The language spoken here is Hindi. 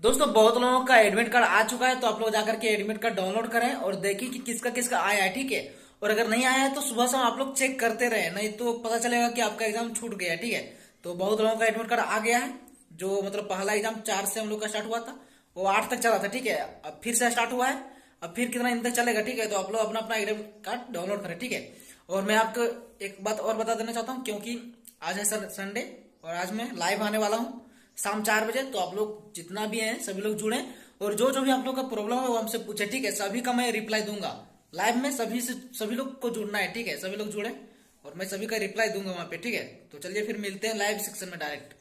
दोस्तों, बहुत लोगों का एडमिट कार्ड आ चुका है तो आप लोग जाकर के एडमिट कार्ड डाउनलोड करें और देखें कि किसका किसका आया है, ठीक है? और अगर नहीं आया है तो सुबह शाम आप लोग चेक करते रहे, नहीं तो पता चलेगा कि आपका एग्ज़ाम छूट गया, ठीक है? तो बहुत लोगों का एडमिट कार्ड आ गया है, जो मतलब पहला एग्ज़ाम चार से हम लोग का स्टार्ट हुआ था, वो आठ तक चला था, ठीक है? अब फिर से स्टार्ट हुआ है, अब फिर कितना दिन तक चलेगा, ठीक है? तो आप लोग अपना अपना एडमिट कार्ड डाउनलोड करें, ठीक है? और मैं आपको एक बात और बता देना चाहता हूँ, क्योंकि आज है सर संडे और आज मैं लाइव आने वाला हूँ। शाम चार बजे तो आप लोग जितना भी हैं, सभी लोग जुड़े। और जो जो भी आप लोग का प्रॉब्लम है, वो हमसे पूछे, ठीक है? सभी का मैं रिप्लाई दूँगा। लाइव में सभी से, सभी लोग को जुड़ना है, ठीक है? सभी लोग जुड़े। और मैं सभी का रिप्लाई दूँगा वहाँ पे, ठीक है? तो चलिए फिर मिलते हैं लाइव सेक्शन में डायरेक्ट